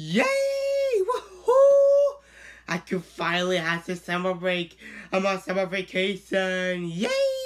Yay! Woohoo! I can finally have the summer break. I'm on summer vacation. Yay!